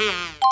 Yeah.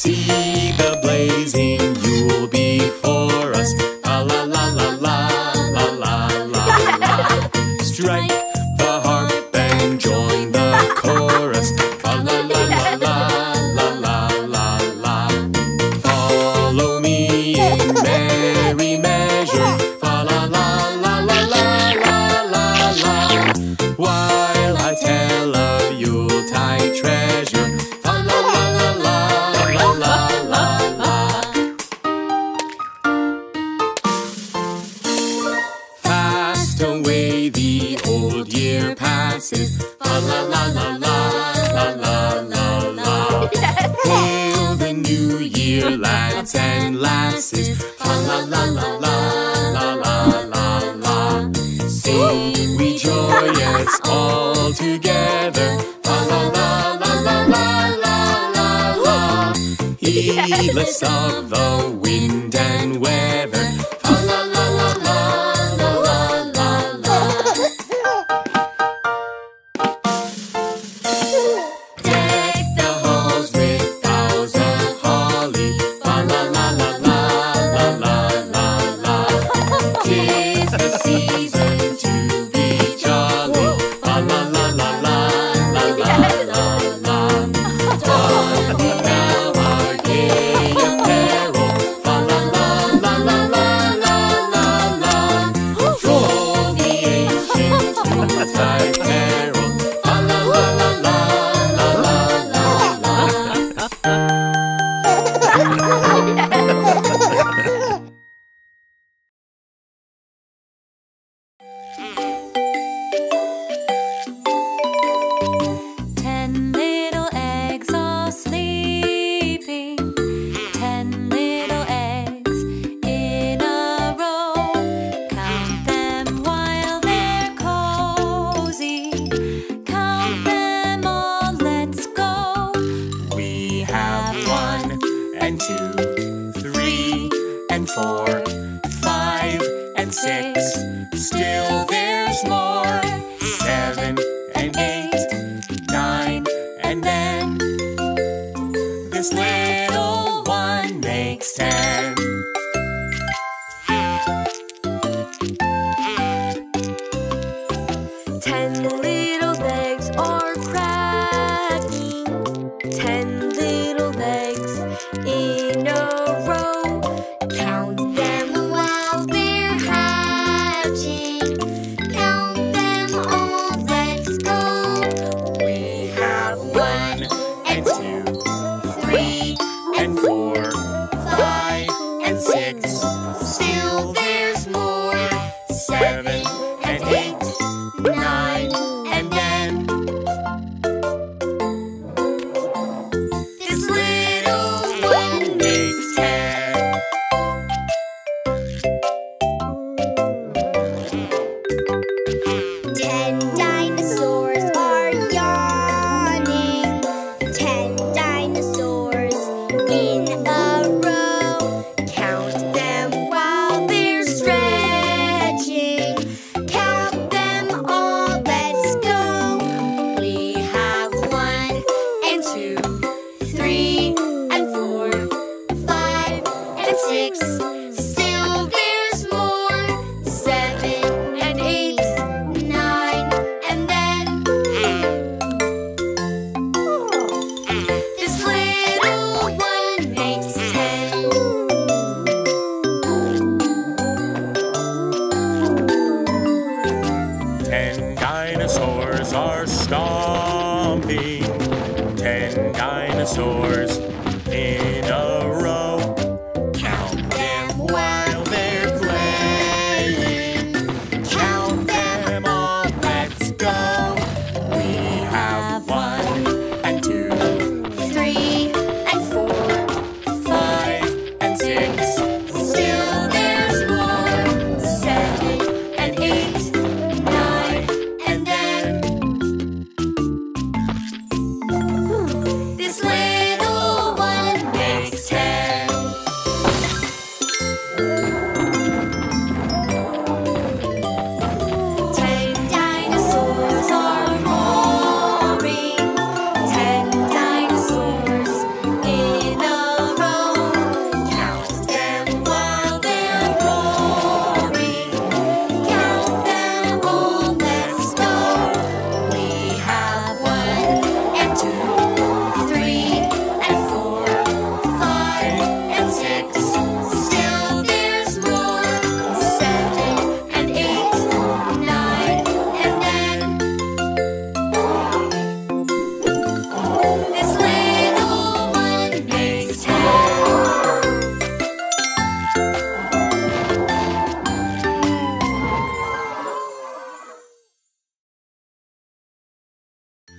See. And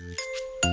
Mm-hmm.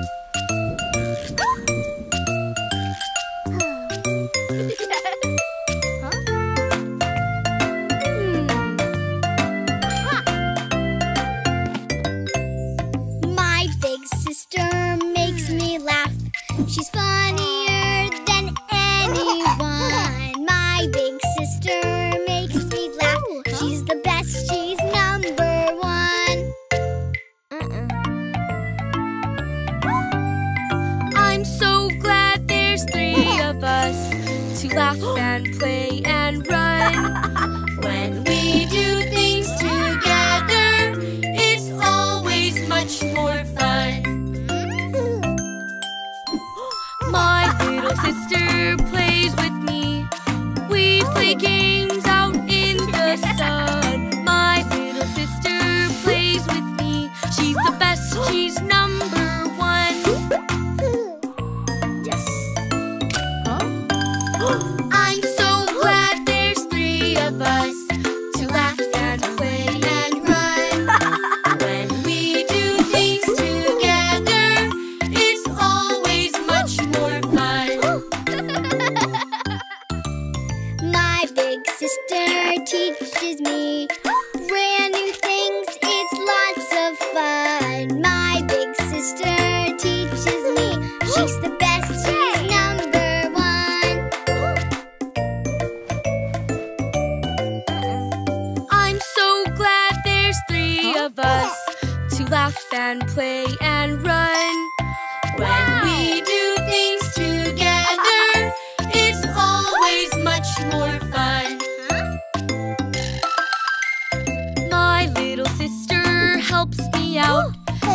helps me out.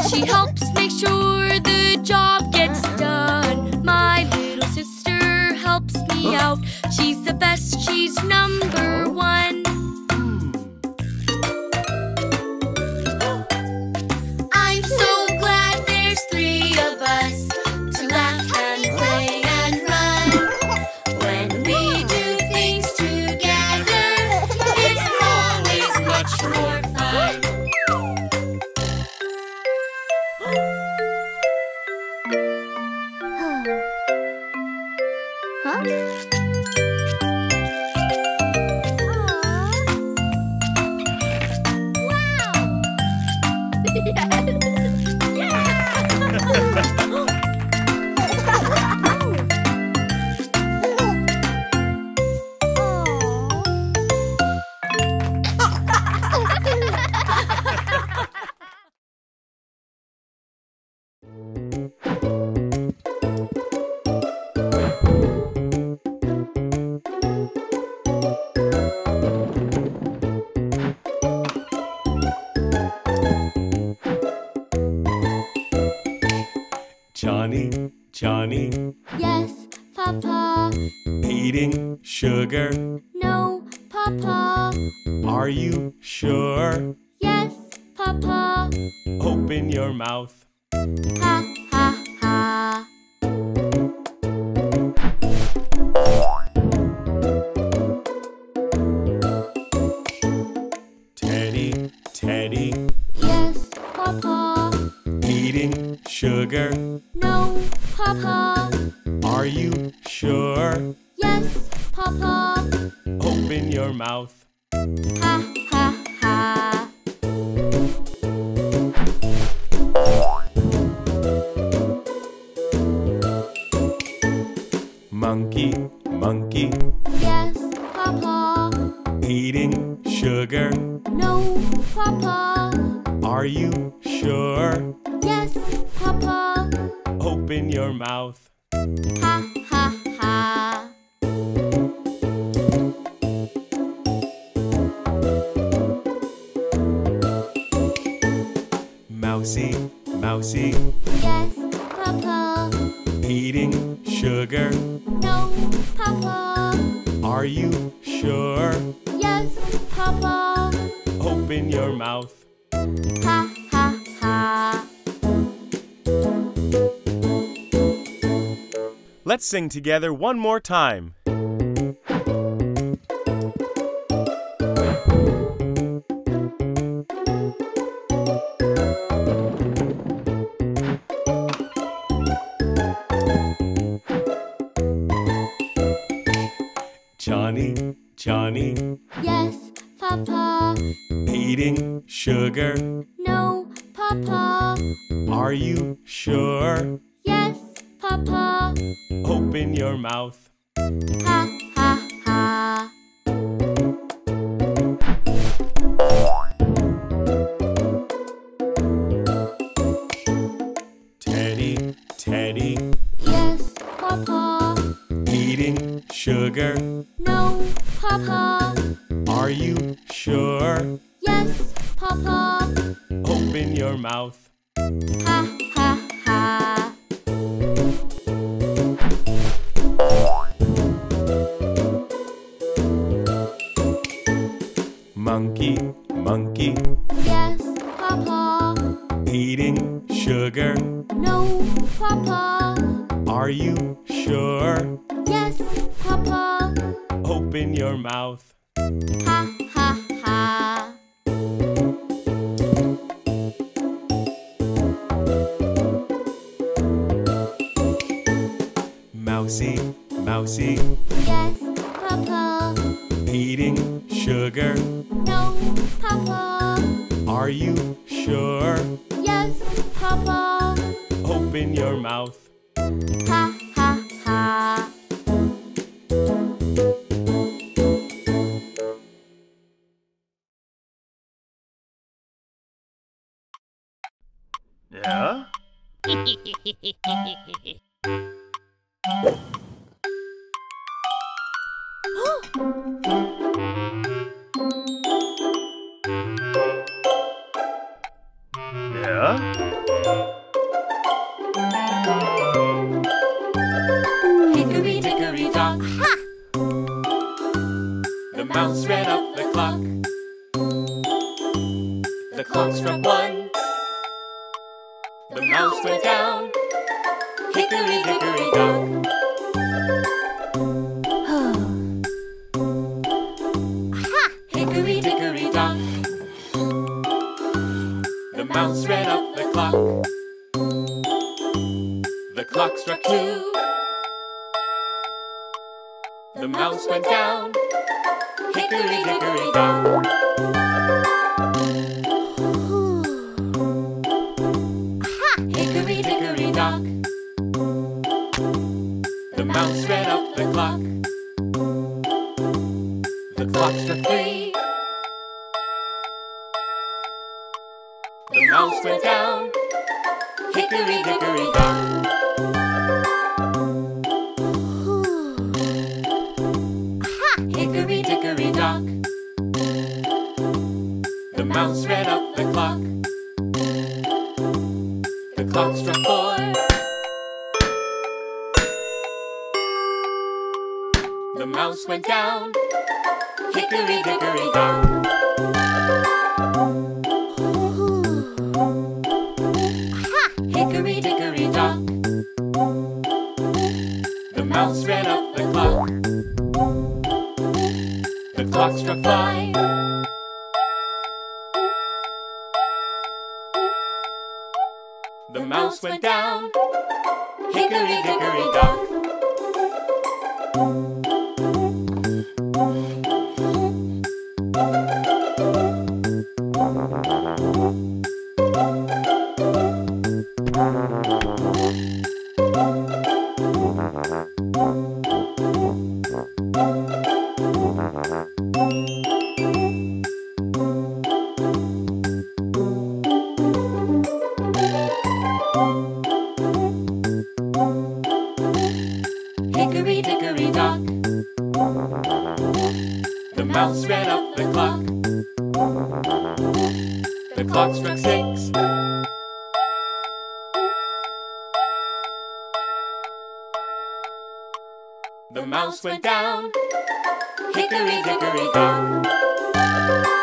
She helps make sure the job gets uh-uh. done. My little sister helps me out. She's the best, she's number oh. one. mouth. Ha, ha, ha. Teddy, Teddy. Yes, Papa. Eating sugar. No, Papa. Are you sure? Let's sing together one more time. mouth. Ha The mouse went down, hickory dickory down. hickory dickory dock. The mouse ran up the clock. The clock struck three. The mouse went down, hickory dickory dock. mouse ran up the clock. The clock struck four. The mouse went down. Hickory dickory dock. Hickory dickory dock. The mouse ran up the clock. The clock struck five. do it. house went down. Hickory dickory dock.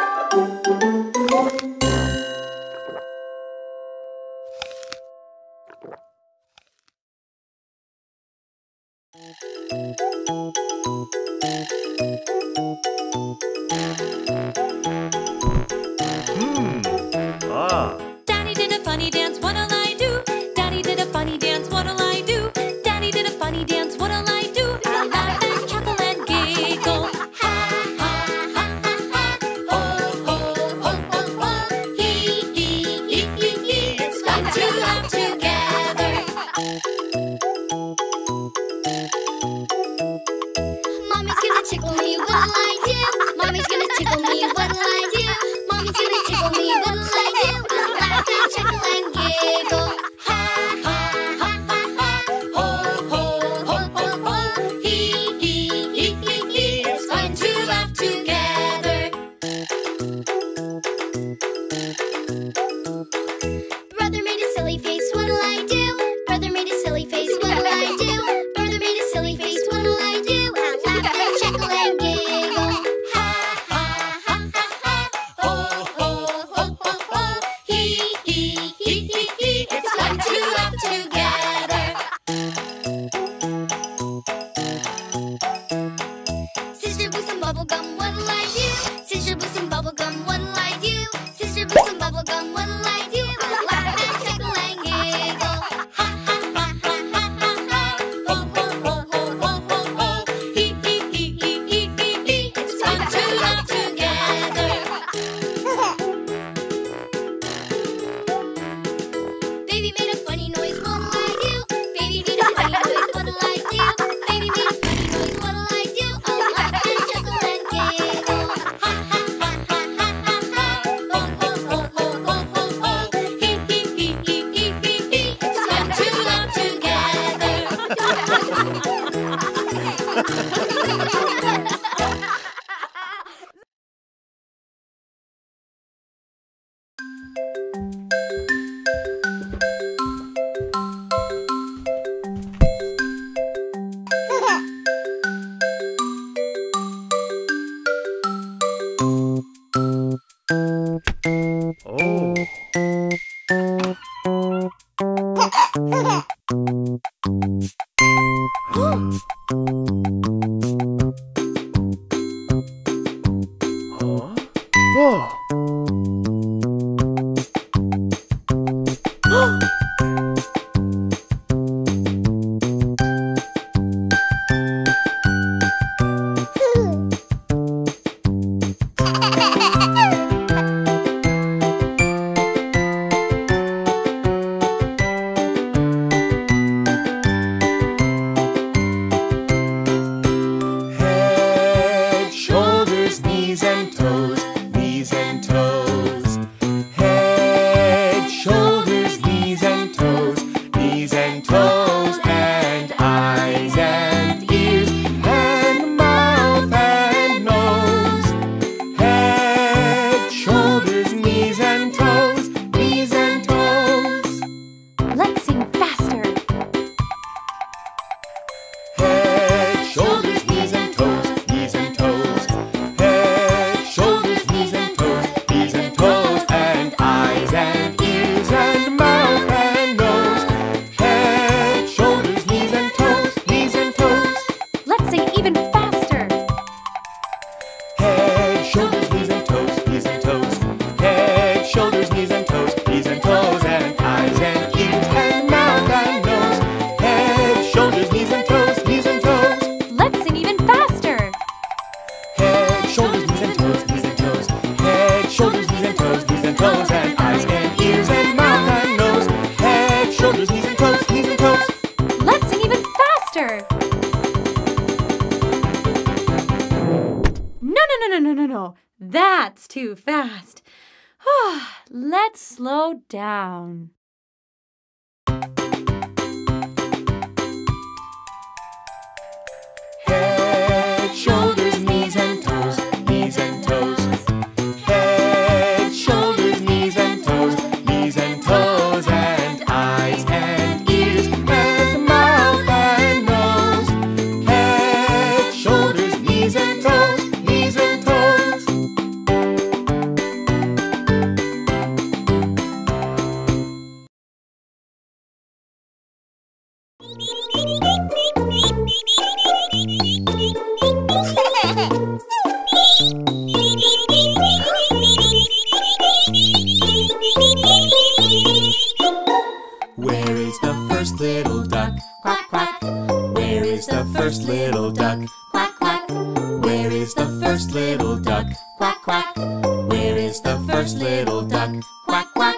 Is the first little duck? Quack, quack.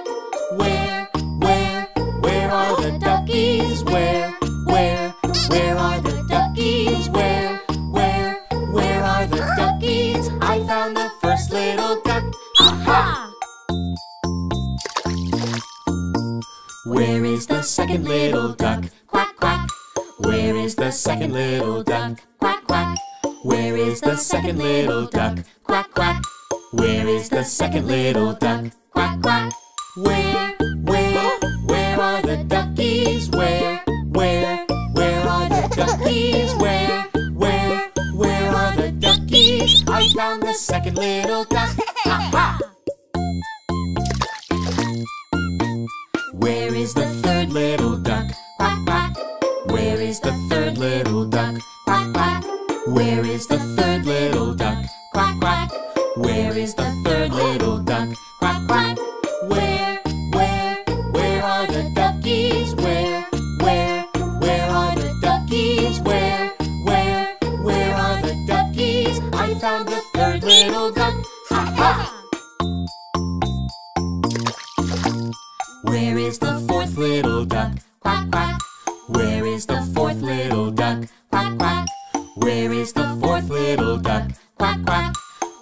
Where, where, where are the duckies? Where, where, where are the duckies? Where, where, where are the duckies? I found the first little duck. Aha! Where is the second little duck? Quack, quack. Where is the second little duck? Quack, quack. Where is the second little duck? Quack, quack. Where is the second little duck? Quack, quack. Where, where, where are the duckies? Where, where, where are the duckies? Where, where, where are the duckies? I found the second little duck. Ha ha! Where is the third little duck? Quack, quack. Where is the third little duck? Quack, quack. Where is the third little duck? Where is the fourth little duck? Quack, quack. Where is the fourth little duck? Quack, quack. Where is the fourth little duck? Quack, quack.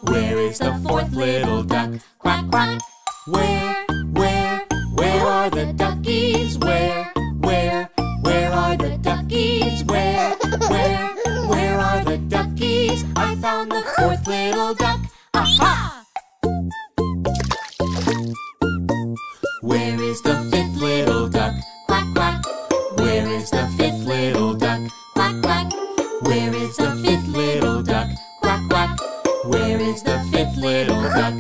Where is the fourth little duck? Quack, quack. Where, where, where are the duckies? Where, where, where are the duckies? Where, where, where are the duckies? I found the fourth little duck. Aha! Where is the fifth little duck? Quack, quack. Where is the fifth little duck? Quack, quack. Where is the fifth little duck? Quack, quack. Where is the fifth little duck?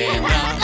Let's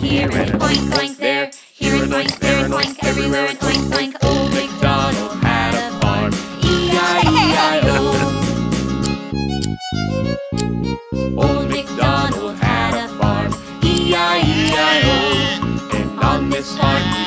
here and a oink there, here an oink, there an oink, everywhere an oink oink. Old MacDonald had a farm, E-I-E-I-O. Old MacDonald had a farm, E-I-E-I-O. And on this farm he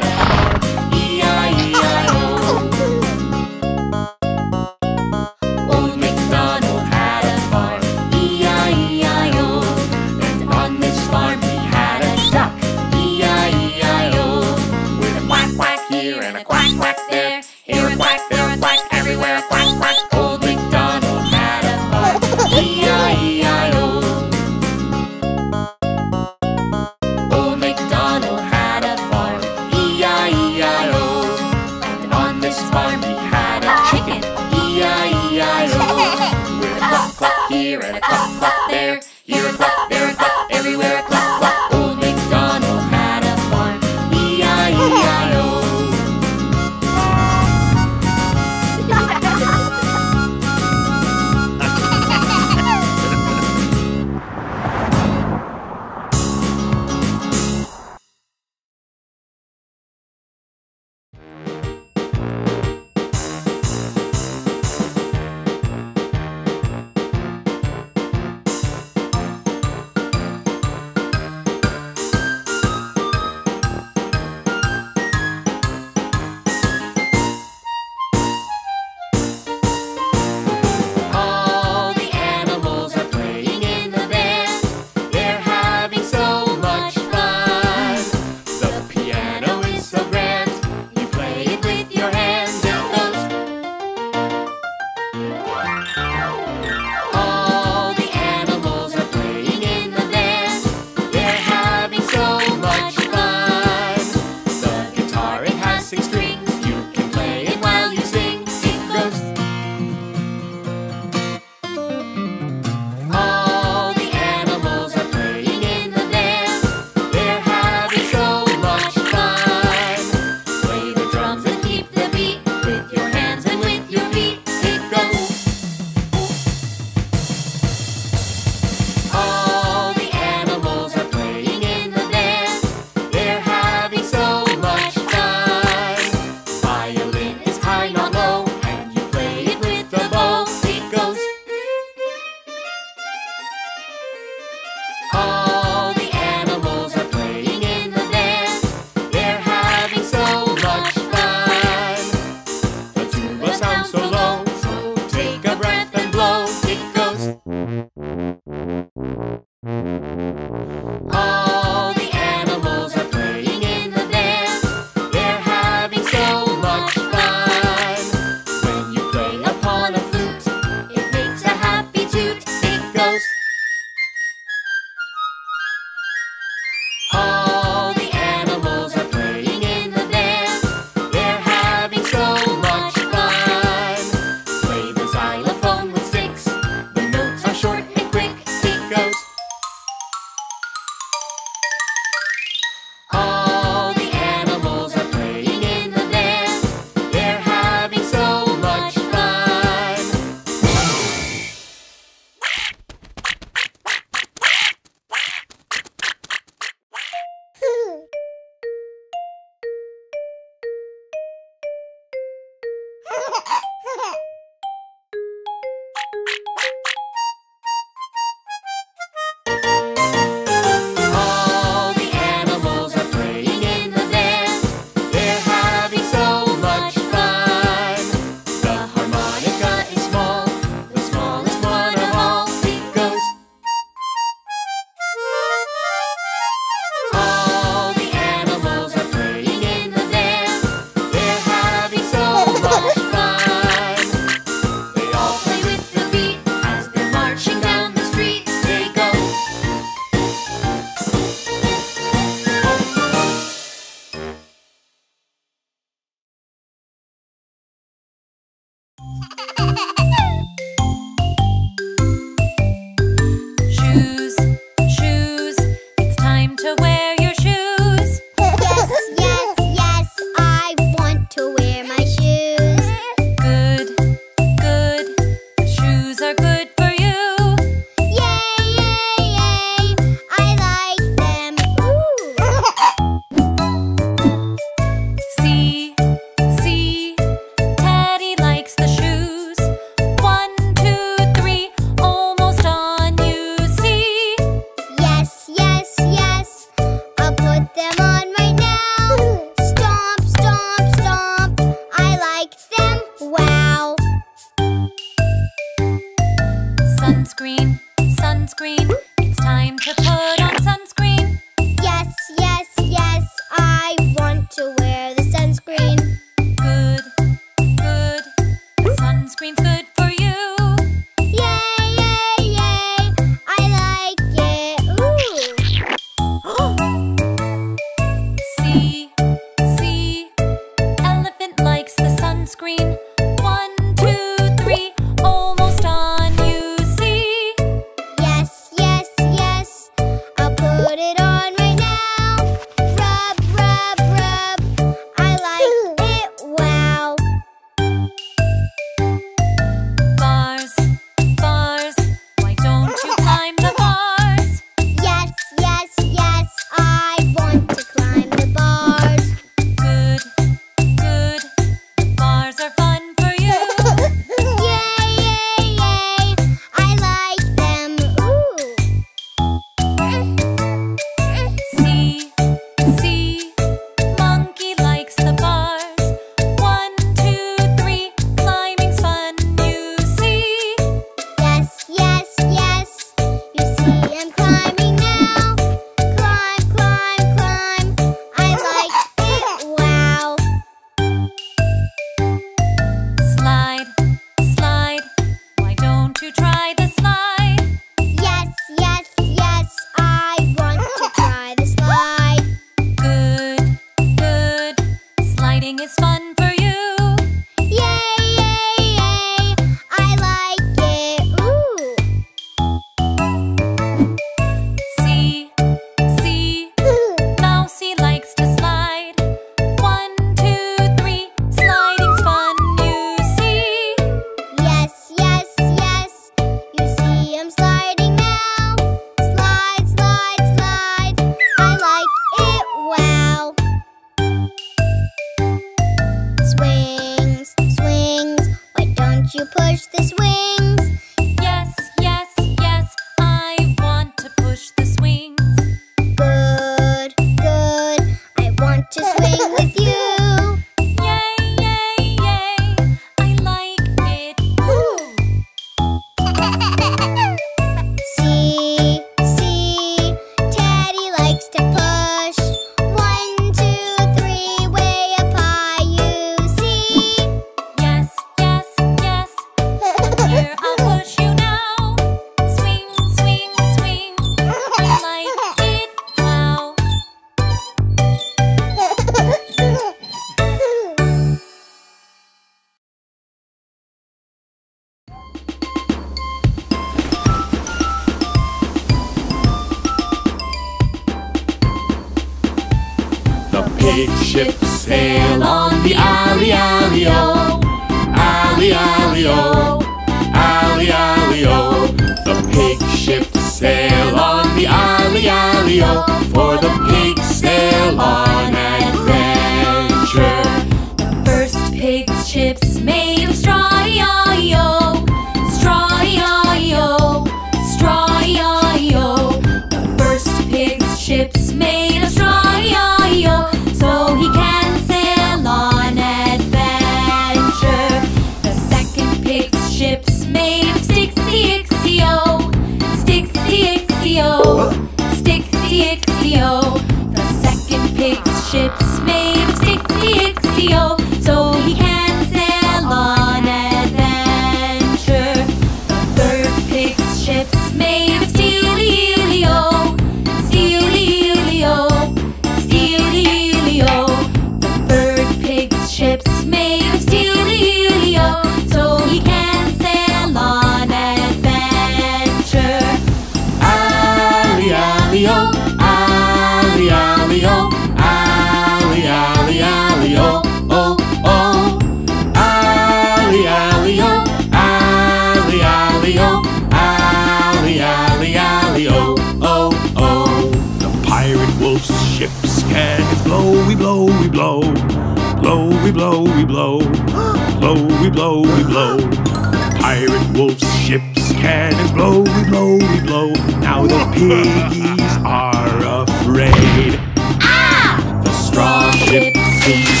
cannons blow, we blow, we blow. Now the piggies are afraid. Ah! The straw ship sees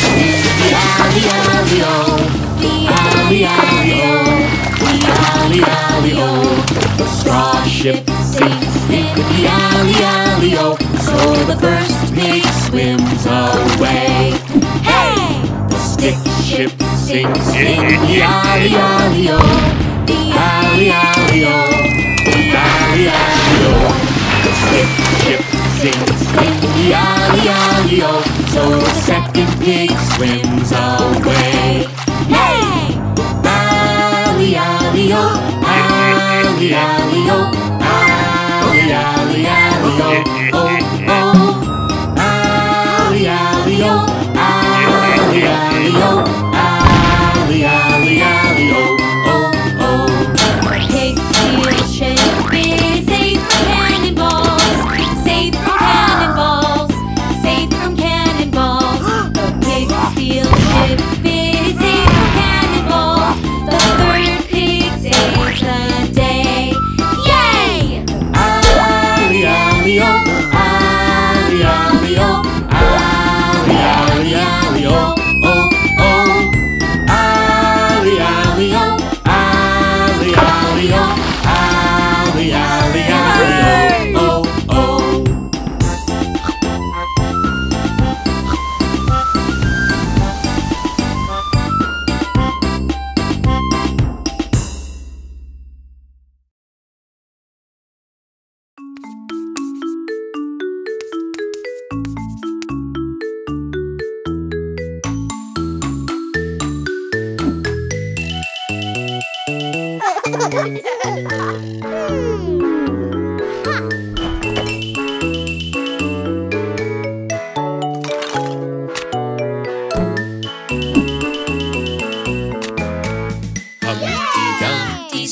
the alley, alley, oh. The alley, alley, oh. The alley, alley, oh. The straw ship sinks in the alley, alley, o. So the first pig swims away. Hey! The stick ship sinks in the alley, alley, oh. The alley, E-I-E-I-O E-I-E-I-O Skip, skip, sing, swing E-I-E-I-O So the second pig swims away. Hey! Alley-alley-o Alley-alley-o Alley-alley-alley-o Oh, oh.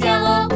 Xe.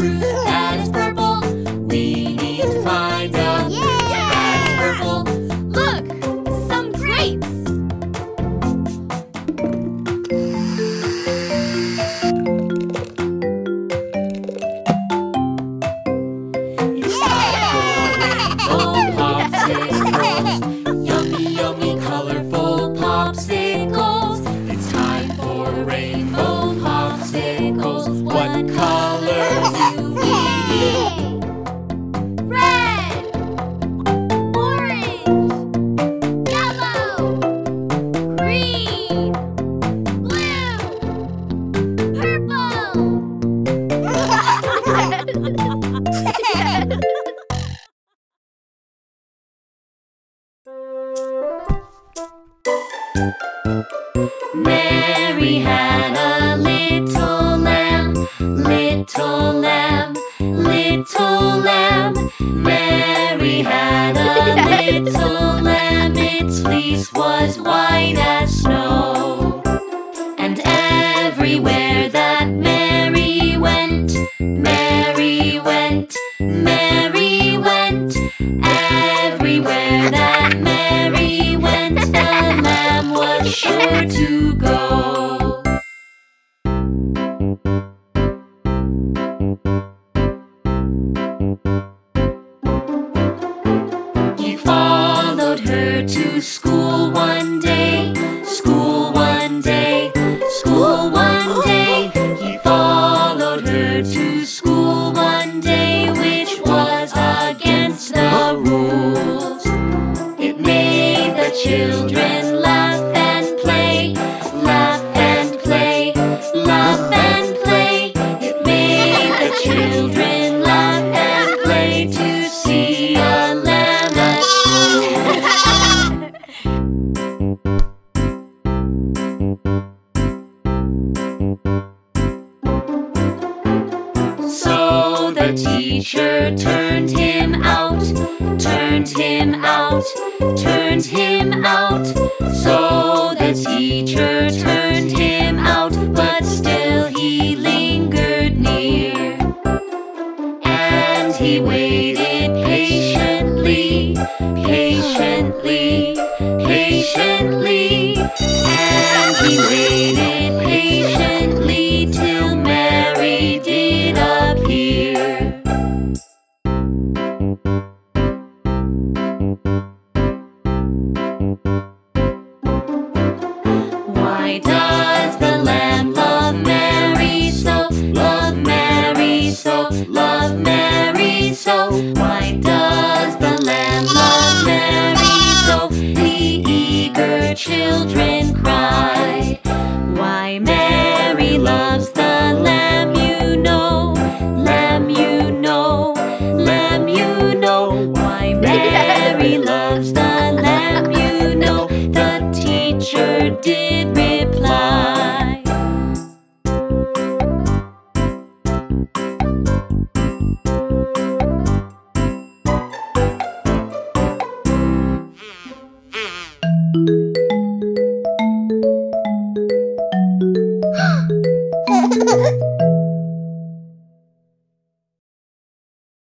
Oh.